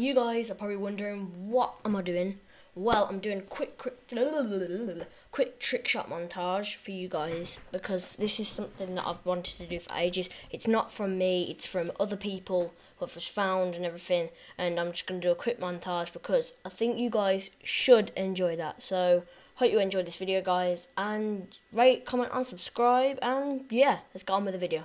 you guys are probably wondering what am I doing? Well, I'm doing quick, quick, quick trick shot montage for you guys because this is something that I've wanted to do for ages. It's not from me; it's from other people who I've found and everything. And I'm just gonna do a quick montage because I think you guys should enjoy that. So hope you enjoyed this video, guys, and rate, comment, and subscribe. And yeah, let's get on with the video.